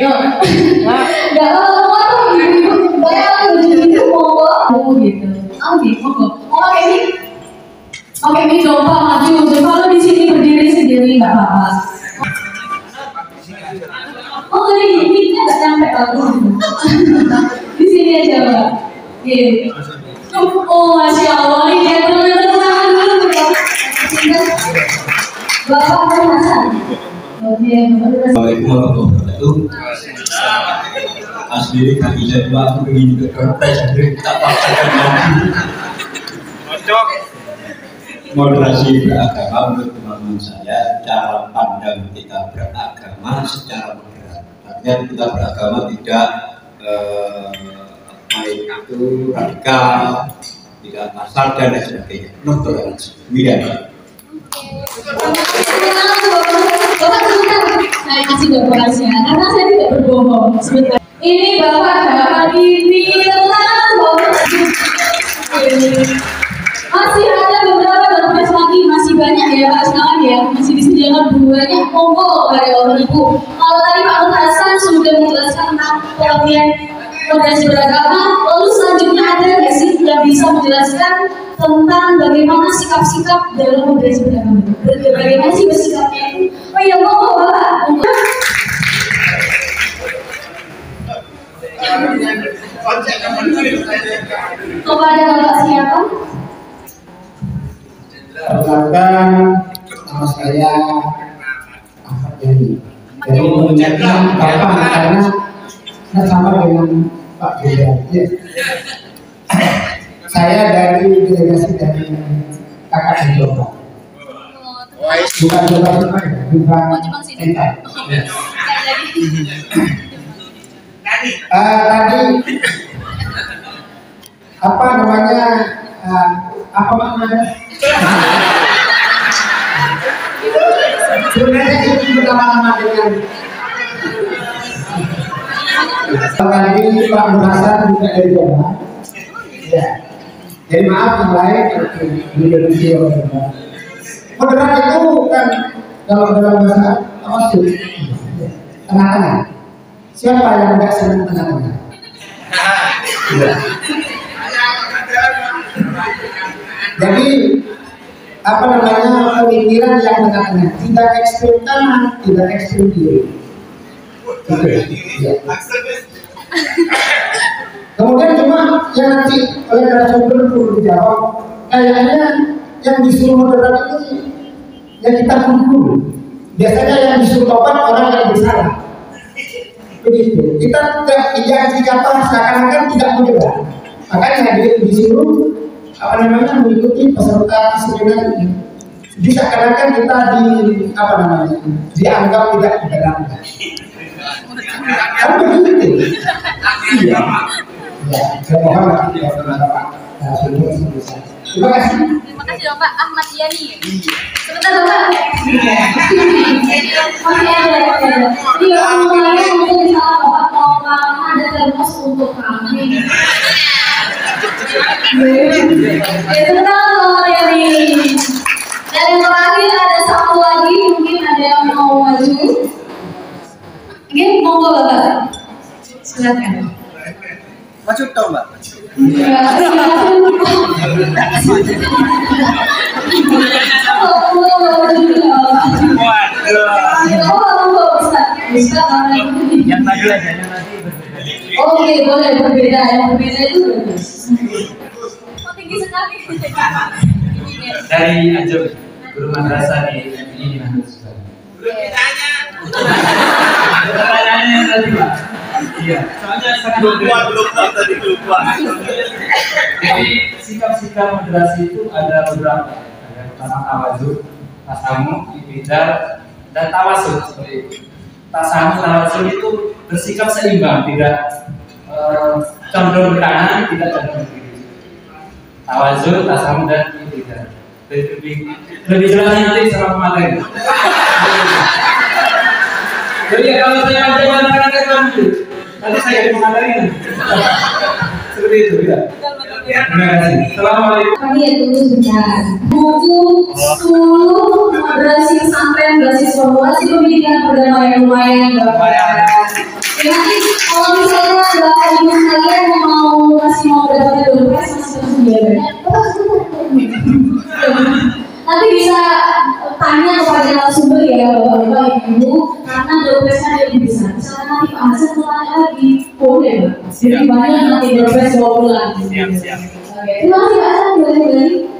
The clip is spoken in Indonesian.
Enggak apa-apa, itu monggo. Oh gitu. Oh gitu, mic dong, Pak. Maju. Kalau di sini berdiri sendiri nggak apa-apa. Oh, ini mic-nya nggak nyampe aku. Di sini aja, Pak. Gitu. Oh, Masya Allah. Ini teman-teman dulu. Hasan. Oke, Bapak Hasan. Assalamualaikum warahmatullahi wabarakatuh. Asli kaki saya dua aku ingin juga kertas jadi tak paksakan lagi. Moderasi beragama menurut teman-teman saya cara pandang kita beragama secara moderat. Artinya kita beragama tidak eh, baik itu radikal, tidak kasar dan lain sebagainya. No toleransi. Demikian. Bapak Ini Bapak dapat ini tentang masih ada beberapa dompet lagi masih banyak ya Pak sekarang ya masih disediakan banyak monggo pada Bapak Ibu. Kalau tadi Pak Nur Hasan sudah menjelaskan tentang pengertian moderasi beragama, lalu selanjutnya ada nggak sih yang bisa menjelaskan tentang bagaimana sikap-sikap dalam moderasi beragama? Bagaimana sih bersikapnya itu? Oh iya monggo Bapak. Perkenalkan nama saya Ahmad Yani. Jadi mengingatkan Bapak karena saya sama dengan Pak Beda. Ya. Saya dari delegasi dari kakak dan Jopa. Bukan Jopa Jopa, bukan Entar. Eh, tadi apa namanya eh, apa maknanya sebenarnya itu bersama-sama dengan ini Pak Nur Hasan juga dari Jawa. Ya. Jadi maaf yang oke, di Indonesia. Moderat itu kan kalau dalam bahasa apa sih? Tengah-tengah. Siapa yang nggak senang tengah-tengah? Ya. Jadi apa namanya pemikiran yang tengah-tengah, tidak ekstrem kanan, tidak ekstrem kiri. Ya. Kemudian cuma yang nanti oleh narasumber perlu dijawab, kayaknya yang disuruh moderat ini yang kita kumpul. Biasanya yang disuruh tobat orang yang bersalah. Begitu. Kita tidak yang dikatakan seakan-akan tidak moderat. Makanya dia disuruh apa namanya mengikuti peserta seminar ini. Jadi seakan-akan kita di apa namanya dianggap tidak moderat. Kan begitu. Iya. Ya, ya. Nah. Terima kasih. Terima kasih Bapak Ahmad Yani. Sebentar Bapak. Masih ada. Di Bapak mau ada termos untuk kami. Sebentar loh Yani. Dan yang terakhir ada satu lagi mungkin ada yang mau maju. Oke, monggo Bapak. Silakan. Maju dong, Mbak. Ya, Boleh berbeda. Yang berbeda itu bagus. Oh tinggi sekali. dari Anjur, guru madrasah di MI di Nahdlatul Pertanyaannya yang tadi, Pak. Iya. Soalnya saya belum lupa tadi lupa. Jadi sikap-sikap moderasi itu ada beberapa. Ada pertama tawazud, tasamu, ibidar, dan tawasul seperti itu. Tasamu, tawasul itu bersikap seimbang, tidak condong ke kanan, tidak condong ke kiri. Tawazul, tasamu, dan ibidar. Lebih lebih jelas nanti sama materi. Jadi kalau saya ada mengatakan ke kamu, nanti saya yang mengatasi. Seperti itu, ya. Terima kasih. Assalamualaikum. Kami ya tunggu. Buku 10 moderasi pesantren basis formulasi pendidikan perdamaian lumayan Bapak. Ya nanti kalau misalnya bapak ibu sekalian mau masih mau dompet masih terus biayanya, bapak nanti bisa tanya kepada narasumber ya bapak-bapak ibu karena dompetnya lebih besar. Misalnya nanti Pak Hasan mau tanya lagi, boleh. Jadi banyak nanti dompet bawa pulang. Siap, siap. Terima kasih Pak Hasan, boleh kembali.